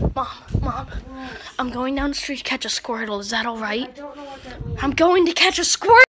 Mom, Mom, I'm going down the street to catch a squirtle. Is that all right? I don't know what that means. I'm going to catch a squirtle.